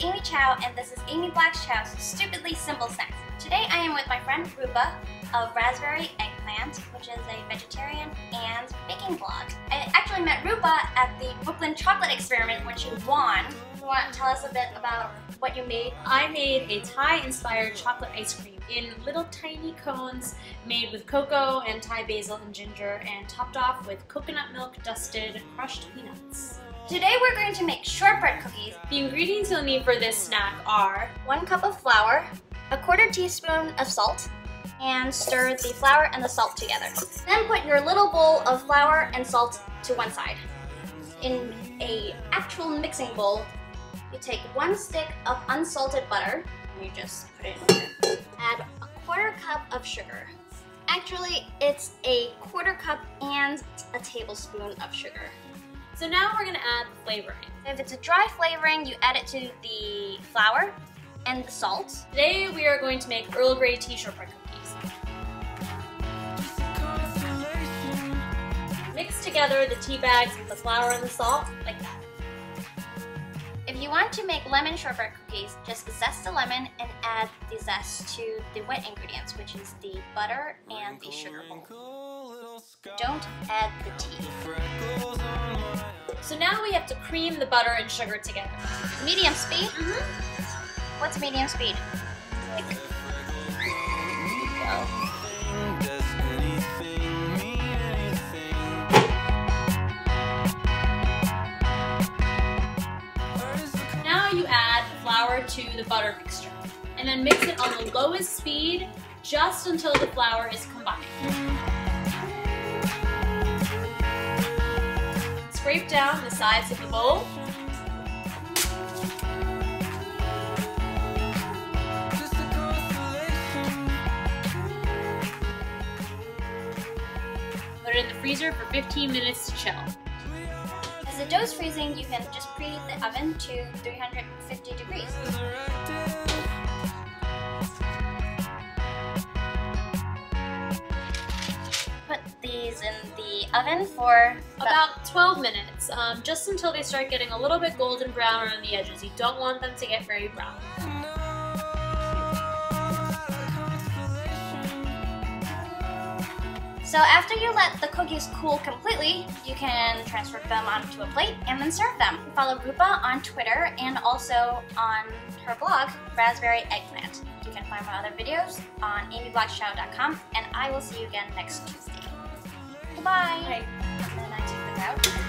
Amy Chow, and this is Amy Blogs Chow's Stupidly Simple Snacks. Today I am with my friend Roopa of Raspberry Eggplant, which is a vegetarian and baking blog. I actually met Roopa at the Brooklyn Chocolate Experiment when she won. You want to tell us a bit about what you made? I made a Thai-inspired chocolate ice cream in little tiny cones made with cocoa and Thai basil and ginger and topped off with coconut milk dusted crushed peanuts. Today we're going to make shortbread cookies. The ingredients you'll need for this snack are one cup of flour, a quarter teaspoon of salt, and stir the flour and the salt together. Then put your little bowl of flour and salt to one side. In a actual mixing bowl, you take one stick of unsalted butter, and you just put it in there. Add a quarter cup of sugar. Actually, it's a quarter cup and a tablespoon of sugar. So now we're gonna add the flavoring. If it's a dry flavoring, you add it to the flour and the salt. Today we are going to make Earl Grey tea shortbread cookies. Mix together the tea bags with the flour and the salt, like that. If you want to make lemon shortbread cookies, just zest the lemon and add the zest to the wet ingredients, which is the butter and the sugar bowl. Don't add the tea. So now we have to cream the butter and sugar together. Medium speed? Mm -hmm. What's medium speed? Like, Now you add flour to the butter mixture and then mix it on the lowest speed just until the flour is combined. Scrape down the sides of the bowl. Put it in the freezer for 15 minutes to chill. As the dough is freezing, you can just preheat the oven to 350 degrees. Put these in oven for about 12 minutes, um, just until they start getting a little bit golden brown around the edges. You don't want them to get very brown. So after you let the cookies cool completely, you can transfer them onto a plate and then serve them. Follow Roopa on Twitter and also on her blog, Raspberry Eggplant. You can find my other videos on amyblogschow.com and I will see you again next Tuesday. Goodbye! Bye. And then I take this out.